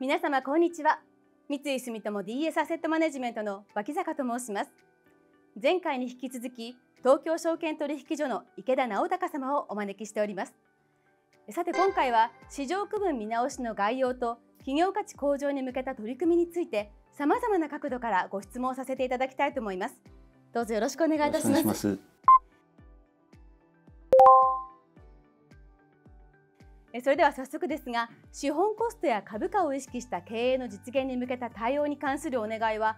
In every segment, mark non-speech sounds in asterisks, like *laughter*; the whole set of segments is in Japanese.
皆様こんにちは。三井住友 DS アセットマネジメントの脇坂と申します。前回に引き続き東京証券取引所の池田直隆様をお招きしております。さて今回は市場区分見直しの概要と企業価値向上に向けた取り組みについてさまざまな角度からご質問させていただきたいと思います。どうぞよろしくお願いいたします。それでは早速ですが資本コストや株価を意識した経営の実現に向けた対応に関するお願いは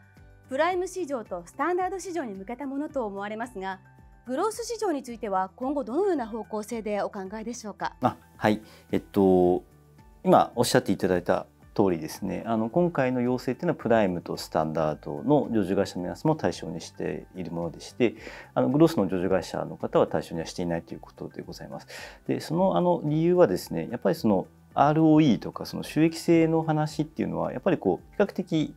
プライム市場とスタンダード市場に向けたものと思われますがグロース市場については今後どのような方向性でお考えでしょうか？はい。えっと今おっしゃっていただいた通りですねあの今回の要請というのはプライムとスタンダードの上場会社の皆様を対象にしているものでしてあのグロスの上場会社の方は対象にはしていないということでございます。でそのあの理由はですねやっぱりその ROE とかその収益性の話っていうのはやっぱりこう比較的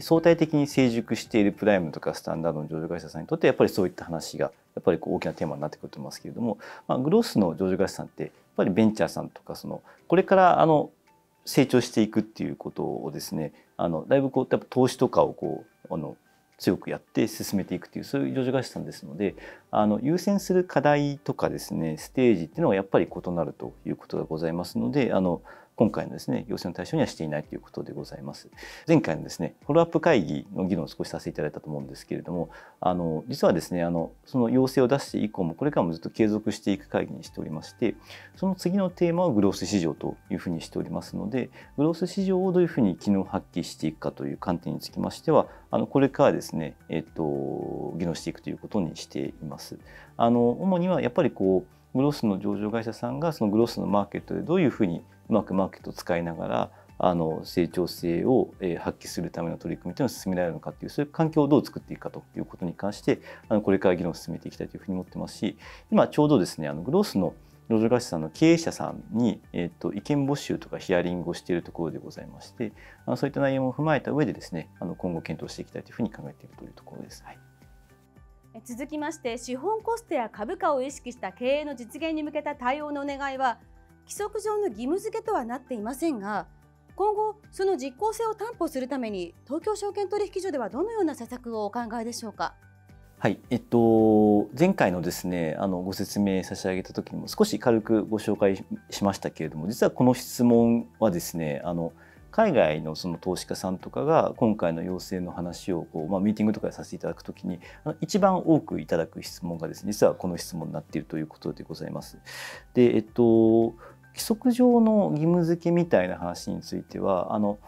相対的に成熟しているプライムとかスタンダードの上場会社さんにとってやっぱりそういった話がやっぱりこう大きなテーマになってくると思いますけれども、まあ、グロースの上場会社さんってやっぱりベンチャーさんとかそのこれからあの成長していくっていうことをですねあのだいぶこうやっぱ投資とかをこうあの強くやって進めていくというそういう上場会社さんですのであの優先する課題とかですねステージっていうのはやっぱり異なるということがございますのであの今回のですね要請の対象にはしていないということでございます。前回のですねフォローアップ会議の議論を少しさせていただいたと思うんですけれどもあの実はですねあのその要請を出して以降もこれからもずっと継続していく会議にしておりましてその次のテーマはグロース市場というふうにしておりますのでグロース市場をどういうふうに機能発揮していくかという観点につきましてはあのこれからですね、えっと、議論していくということにしています。あの主にはやっぱりこうグロスの上場会社さんがそのグロスのマーケットでどういうふうにうまくマーケットを使いながらあの成長性を発揮するための取り組みというのを進められるのかというそういう環境をどう作っていくかということに関してあのこれから議論を進めていきたいというふうに思ってますし今ちょうどですねあのグロースの上場会社さんの経営者さんに、えーと、意見募集とかヒアリングをしているところでございましてあのそういった内容も踏まえた上でですねあの今後検討していきたいというふうに考えているというところです。はい続きまして資本コストや株価を意識した経営の実現に向けた対応のお願いは規則上の義務付けとはなっていませんが今後その実効性を担保するために東京証券取引所ではどのような施策をお考えでしょうか？はい、えっと前回のですねあのご説明差し上げた時にも少し軽くご紹介しましたけれども実はこの質問はですねあの海外のその投資家さんとかが今回の要請の話をこう、まあ、ミーティングとかでさせていただくときに一番多くいただく質問がですね実はこの質問になっているということでございます。でえっと規則上の義務付けみたいな話についてはあの、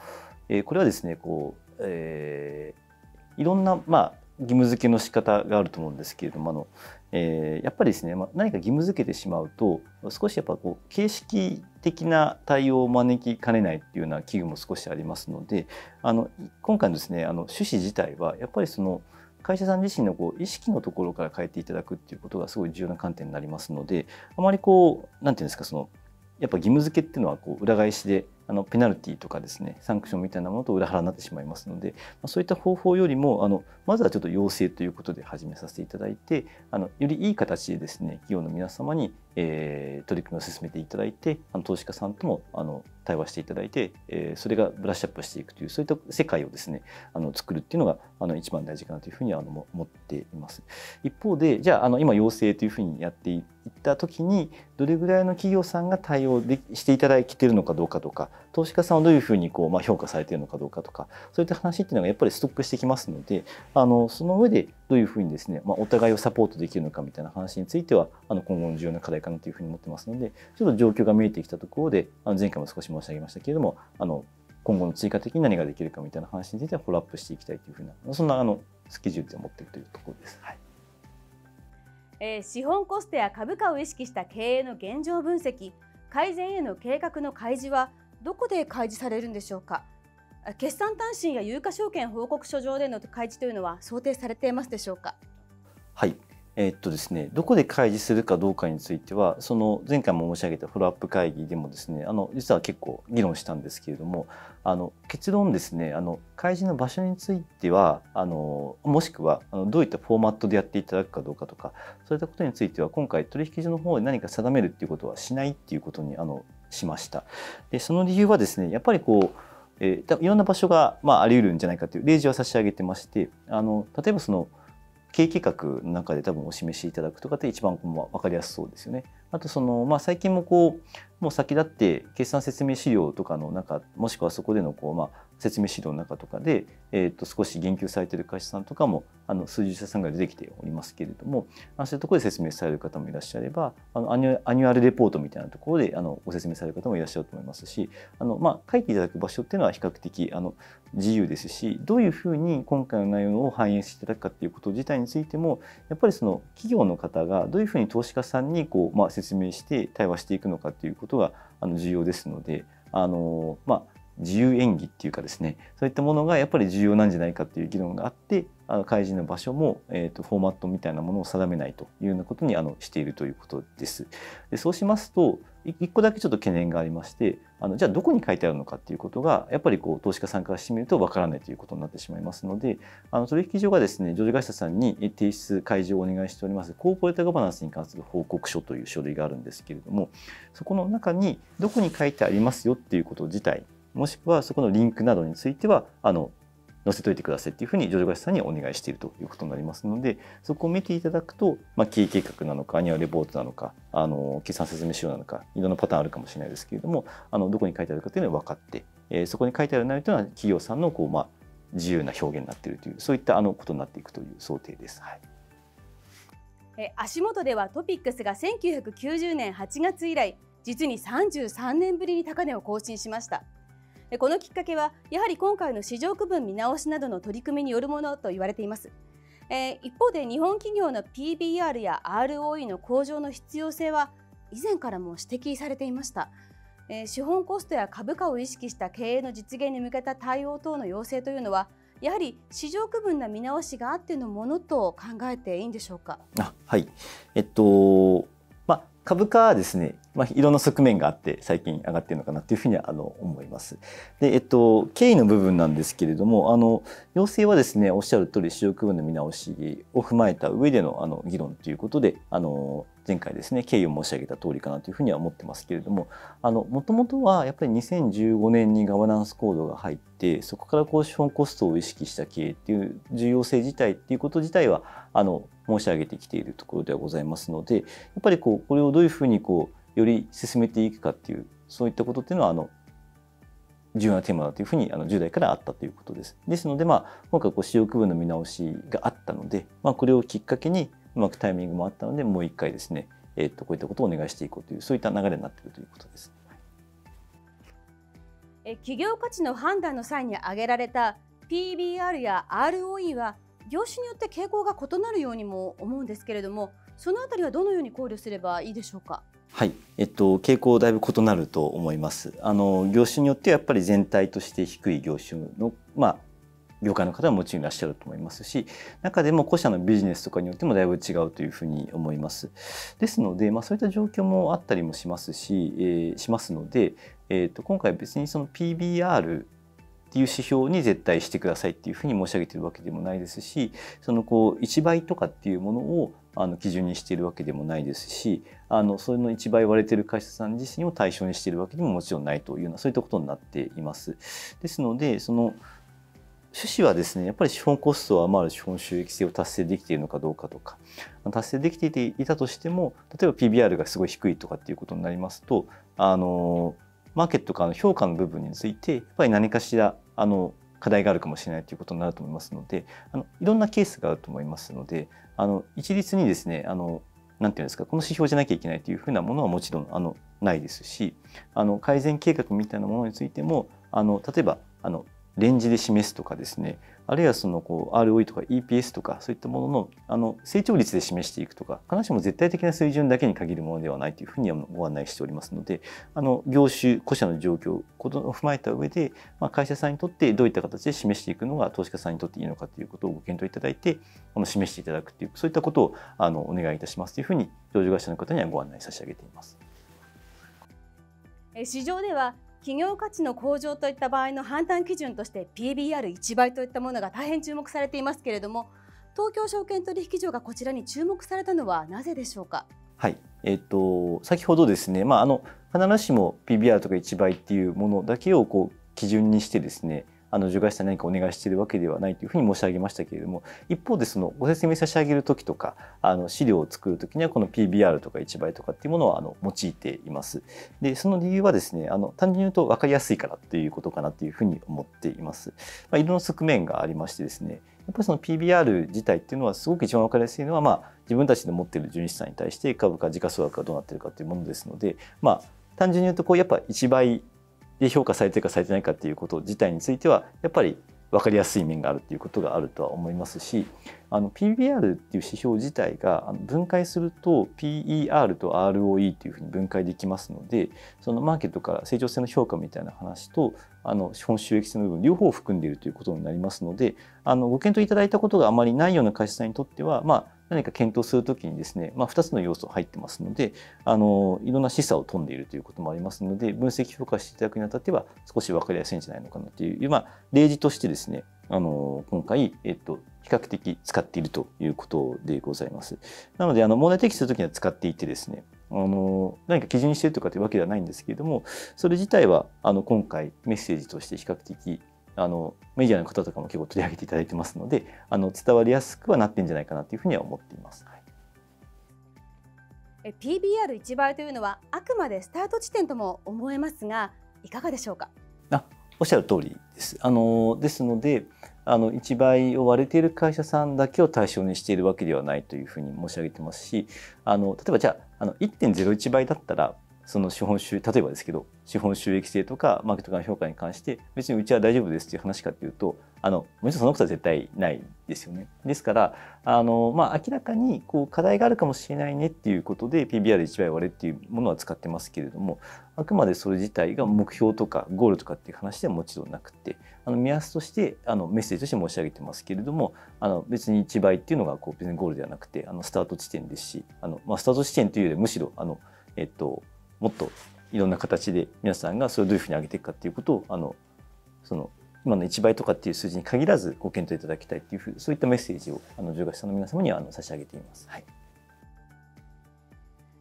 えー、これはですねこう、えー、いろんな、まあ、義務付けの仕方があると思うんですけれどもあの、えー、やっぱりですね、まあ、何か義務付けてしまうと少しやっぱこう形式的な対応を招きかねないっていうような危惧も少しありますのであの今回のですねあの趣旨自体はやっぱりその会社さん自身のこう意識のところから変えていただくっていうことがすごい重要な観点になりますのであまりこう何て言うんですかそのやっぱ義務付けっていうのはこう裏返しであのペナルティとかですねサンクションみたいなものと裏腹になってしまいますので、まあ、そういった方法よりもあのまずはちょっと要請ということで始めさせていただいてあのよりいい形でですね企業の皆様に、えー、取り組みを進めていただいてあの投資家さんともあの対話していただいて、えー、それがブラッシュアップしていくというそういった世界をですねあの作るっていうのがあの一番大事かなというふうにあの思っています。一方でじゃああの今要請というふうにやっていった時にどれぐらいの企業さんが対応でしていただいているのかどうかとか投資家さんはどういうふうにこう、まあ、評価されているのかどうかとかそういった話っていうのがやっぱりストックしてきますのであのその上でどういうふうにですね、まあ、お互いをサポートできるのかみたいな話についてはあの今後の重要な課題かなというふうに思ってますのでちょっと状況が見えてきたところであの前回も少し申し上げましたけれどもあの今後の追加的に何ができるかみたいな話についてはフォローアップしていきたいというふうなそんなあのスケジュールで持っているというところです。はいえー、資本コストや株価を意識した経営の現状分析改善への計画の開示はどこで開示されるんでしょうか？決算単身や有価証券報告書上での開示というのは想定されていますでしょうか？はいえー、っとですね、どこで開示するかどうかについてはその前回も申し上げたフォローアップ会議でもですねあの実は結構議論したんですけれどもあの結論ですねあの開示の場所についてはあのもしくはあのどういったフォーマットでやっていただくかどうかとかそういったことについては今回取引所の方で何か定めるっていうことはしないっていうことにあのしました。でその理由はですねやっぱりこうえー、いろんな場所が、まあ、あり得るんじゃないかという例示は差し上げてましてあの例えばその経営計画の中で多分お示しいただくとかって一番分かりやすそうですよね。あとその、まあ、最近もこうもう先立って決算説明資料とかの中もしくはそこでのこう、まあ、説明資料の中とかで、えー、と少し言及されてる会社さんとかもあの数十社さんが出てきておりますけれどもあそういうところで説明される方もいらっしゃればあのアニュアルレポートみたいなところであのご説明される方もいらっしゃると思いますしあの、まあ、書いていただく場所っていうのは比較的あの自由ですしどういうふうに今回の内容を反映していただくかっていうこと自体についてもやっぱりその企業の方がどういうふうに投資家さんにこう、まあ、説明して対話していくのかっていうことがあの重要ですのであの、まあ、自由演技っていうかですねそういったものがやっぱり重要なんじゃないかっていう議論があってあの開示の場所も、えーと、フォーマットみたいなものを定めないというようなことにあのしているということです。でそうしますと一個だけちょっと懸念がありましてあのじゃあどこに書いてあるのかっていうことがやっぱりこう投資家さんからしてみるとわからないということになってしまいますのであの取引所がですね上場会社さんに提出開示をお願いしておりますコーポレートガバナンスに関する報告書という書類があるんですけれどもそこの中にどこに書いてありますよっていうこと自体もしくはそこのリンクなどについてはあの載せといてくださいっていうふうに上場会社さんにお願いしているということになりますのでそこを見ていただくと、まあ、経営計画なのかアニュアルレポートなのかあの決算説明書なのかいろんなパターンあるかもしれないですけれどもあのどこに書いてあるかというのが分かって、えー、そこに書いてある内容というのは企業さんのこう、まあ、自由な表現になっているというそういったあのことになっていくという想定です。はいえ足元ではトピックスが1990年8月以来実に33年ぶりに高値を更新しました。このきっかけはやはり今回の市場区分見直しなどの取り組みによるものと言われています。えー、一方で日本企業の PBR や ROE の向上の必要性は以前からも指摘されていました。えー、資本コストや株価を意識した経営の実現に向けた対応等の要請というのはやはり市場区分の見直しがあってのものと考えていいんでしょうか？あはい、えっと株価はですね、まあ、いろんな側面があって最近上がってるのかなというふうにあの思います。で、えっと、経緯の部分なんですけれども、あの、要請はですね、おっしゃる通り、市場区分の見直しを踏まえた上でのあの議論ということで、あの、前回ですね、経緯を申し上げた通りかなというふうには思ってますけれども、あの、もともとはやっぱり2015年にガバナンスコードが入って、そこからこう資本コストを意識した経営っていう重要性自体っていうこと自体は、あの、申し上げてきているところではございますのでやっぱりこうこれをどういうふうにこうより進めていくかっていうそういったことっていうのはあの重要なテーマだというふうにあの10代からあったということです。ですので、まあ、今回こう使用区分の見直しがあったので、まあ、これをきっかけにうまくタイミングもあったのでもう一回ですね、えー、とこういったことをお願いしていこうというそういった流れになっているということです。企業価値の判断の際に挙げられた PBR や ROE は業種によって傾向が異なるようにも思うんですけれどもそのあたりはどのように考慮すればいいでしょうか？はい、えっと、傾向だいぶ異なると思います。あの業種によってやっぱり全体として低い業種の、まあ、業界の方はもちろんいらっしゃると思いますし中でも個社のビジネスとかによってもだいぶ違うというふうに思います。ですので、まあ、そういった状況もあったりもしますし、えー、しますので、えー、と今回別にその PBR っていう指標に絶対してくださいっていうふうに申し上げてるわけでもないですしそのこう1倍とかっていうものをあの基準にしているわけでもないですしあのそれの1倍割れてる会社さん自身を対象にしているわけでももちろんないというようなそういったことになっています。ですのでその趣旨はですねやっぱり資本コストを上回る資本収益性を達成できているのかどうかとか達成できていたとしても例えば PBR がすごい低いとかっていうことになりますとあのマーケットからの評価の部分についてやっぱり何かしらあの課題があるかもしれないということになると思いますのであのいろんなケースがあると思いますのであの一律にですねあのなんていうんですかこの指標じゃなきゃいけないというふうなものはもちろんあのないですしあの改善計画みたいなものについてもあの例えばあのレンジで示すとかですねあるいはそのこう ROE とか EPS とかそういったもののあの成長率で示していくとか必ずしも絶対的な水準だけに限るものではないというふうにご案内しておりますのであの業種個社の状況ことを踏まえた上で、まあ、会社さんにとってどういった形で示していくのが投資家さんにとっていいのかということをご検討いただいてあの示していただくというそういったことをあのお願いいたしますというふうに上場会社の方にはご案内差し上げています。市場では企業価値の向上といった場合の判断基準として PBR1 倍といったものが大変注目されていますけれども東京証券取引所がこちらに注目されたのはなぜでしょうか？はい、えっ、と先ほどですね、まああの必ずしも PBR とか1倍っていうものだけをこう基準にしてですねあの除外した何かお願いしているわけではないというふうに申し上げましたけれども一方でそのご説明差し上げる時とかあの資料を作る時にはこの PBR とか1倍とかっていうものをあの用いています。でその理由はですねあの単純に言うと分かりやすいからっていうことかなというふうに思っています。まあ、いろんな側面がありましてですねやっぱりその PBR 自体っていうのはすごく一番分かりやすいのは、まあ、自分たちで持っている純資産に対して株価時価総額がどうなっているかというものですので、まあ、単純に言うとこうやっぱ1倍で評価されてるかされてないかっていうこと自体についてはやっぱり分かりやすい面があるっていうことがあるとは思いますしあの PBR っていう指標自体が分解すると PER と ROE っていうふうに分解できますのでそのマーケットから成長性の評価みたいな話とあの資本収益性の部分両方を含んでいるということになりますのであのご検討いただいたことがあまりないような会社さんにとっては、まあ、何か検討するときにですね、まあ、2つの要素入ってますのであのいろんな示唆を飛んでいるということもありますので分析評価していただくにあたっては少し分かりやすいんじゃないのかなという、まあ、例示としてですねあの今回、えっと、比較的使っているということでございます。なのであの問題提起するときには使っていてですねあの何か基準にしているとかというわけではないんですけれどもそれ自体はあの今回メッセージとして比較的あのメディアの方とかも結構取り上げていただいてますのであの伝わりやすくはなってんじゃないかなというふうには思っています。え PBR1 倍というのはあくまでスタート地点とも思えますがいかがでしょうか？あおっしゃる通りです。あのですのであの1倍を割れている会社さんだけを対象にしているわけではないというふうに申し上げてますしあの例えばじゃああの1.01倍だったらその資本収例えばですけど資本収益性とかマーケット側の評価に関して別にうちは大丈夫ですっていう話かっていうとあのもちろんそのことは絶対ないですよね。ですからあの、まあ、明らかにこう課題があるかもしれないねっていうことで PBR1 倍割れっていうものは使ってますけれどもあくまでそれ自体が目標とかゴールとかっていう話ではもちろんなくてあの目安としてあのメッセージとして申し上げてますけれどもあの別に1倍っていうのがこう別にゴールではなくてあのスタート地点ですしあの、まあ、スタート地点というよりむしろあの、えっと、もっといろんな形で皆さんがそれをどういうふうに上げていくかっていうことをあのその今の1倍とかっていう数字に限らずご検討いただきたいっていうふうそういったメッセージをあの10月の皆様にはあの差し上げています。はい、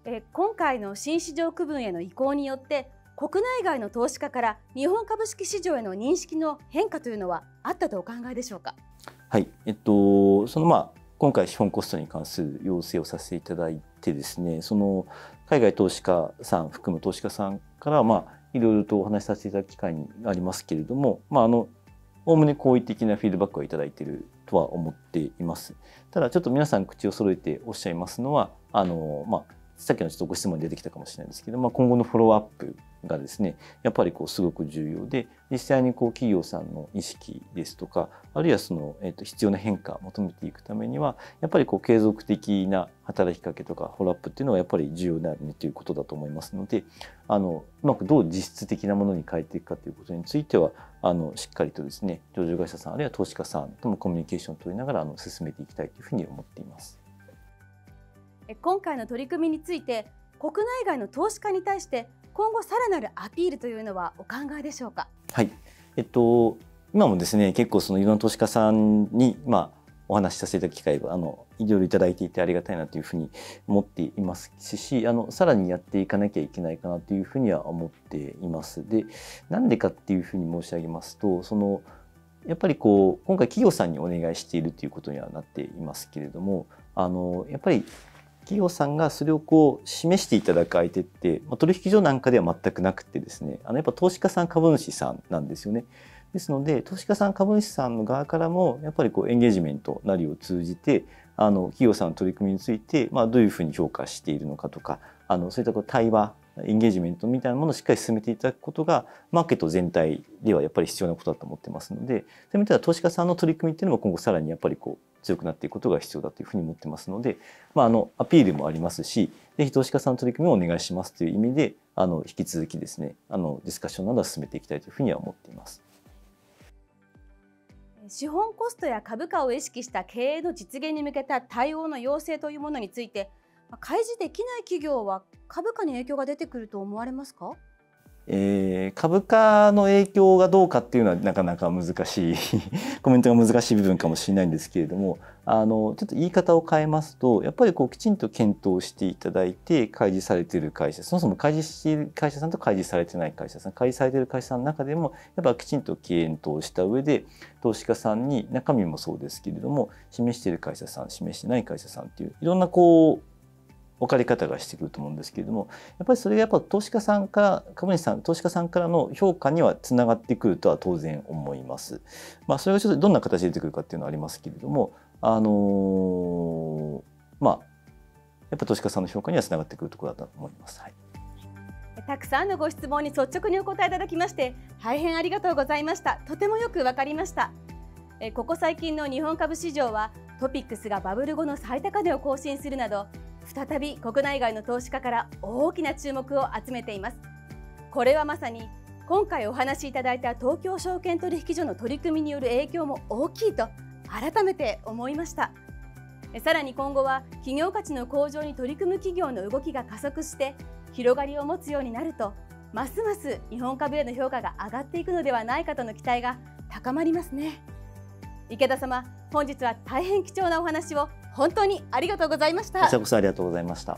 え今回の新市場区分への移行によって国内外の投資家から日本株式市場への認識の変化というのはあったとお考えでしょうか？はい、えっとそのまあ今回資本コストに関する要請をさせていただいてですねその海外投資家さん含む投資家さんからまあいろいろとお話しさせていただく機会にありますけれどもまああのおおむね好意的なフィードバックをいただいているとは思っています。ただちょっと皆さん口を揃えておっしゃいますのはあのまあさっきのちょっとご質問に出てきたかもしれないですけど、まあ、今後のフォローアップがですねやっぱりこうすごく重要で実際にこう企業さんの意識ですとかあるいはその、えー、と必要な変化を求めていくためにはやっぱりこう継続的な働きかけとかフォローアップっていうのはやっぱり重要であるねということだと思いますのであのうまくどう実質的なものに変えていくかということについてはあのしっかりとですね上場会社さんあるいは投資家さんともコミュニケーションを取りながらあの進めていきたいというふうに思っています。今回の取り組みについて国内外の投資家に対して今後さらなるアピールというのはお考えでしょうか？はい、えっと今もですね結構そのいろんな投資家さんにまあお話しさせてた機会があのいろいろいただいていてありがたいなというふうに思っていますしあのさらにやっていかなきゃいけないかなというふうには思っています。でなんでかっていうふうに申し上げますとそのやっぱりこう今回企業さんにお願いしているということにはなっていますけれどもあのやっぱり企業さんがそれをこう示していただく相手って、まあ、取引所なんかでは全くなくてですねあのやっぱ投資家さん株主さんなんですよね。ですので投資家さん株主さんの側からもやっぱりこうエンゲージメントなりを通じてあの企業さんの取り組みについて、まあ、どういうふうに評価しているのかとかあのそういったこう対話エンゲージメントみたいなものをしっかり進めていただくことがマーケット全体ではやっぱり必要なことだと思ってますのでそういう意味では投資家さんの取り組みっていうのも今後さらにやっぱりこう強くなっていくことが必要だというふうに思ってますので、まあ、あのアピールもありますしぜひ投資家さんの取り組みをお願いしますという意味であの引き続きですねあのディスカッションなどは進めていきたいというふうには思っています。資本コストや株価を意識した経営の実現に向けた対応の要請というものについて開示できない企業は株価に影響が出てくると思われますか？えー、株価の影響がどうかっていうのはなかなか難しい *laughs* コメントが難しい部分かもしれないんですけれどもあのちょっと言い方を変えますとやっぱりこうきちんと検討していただいて開示されている会社そもそも開示している会社さんと開示されてない会社さん開示されている会社さんの中でもやっぱきちんと検討した上で投資家さんに中身もそうですけれども示している会社さん示してない会社さんっていういろんなこう置かれ方がしてくると思うんですけれどもやっぱりそれがやっぱ投資家さんから株主さん投資家さんからの評価にはつながってくるとは当然思います。まあ、それがちょっとどんな形で出てくるかっていうのはありますけれどもあのー、まあやっぱ投資家さんの評価にはつながってくるところだと思います。はいたくさんのご質問に率直にお答えいただきまして大変ありがとうございましたとてもよくわかりましたここ最近の日本株市場はトピックスがバブル後の最高値を更新するなど再び国内外の投資家から大きな注目を集めています。これはまさに今回お話しいただいた東京証券取引所の取り組みによる影響も大きいと改めて思いました。さらに今後は企業価値の向上に取り組む企業の動きが加速して広がりを持つようになるとますます日本株への評価が上がっていくのではないかとの期待が高まりますね。池田様本日は大変貴重なお話を本当にありがとうございました。こちらこそありがとうございました。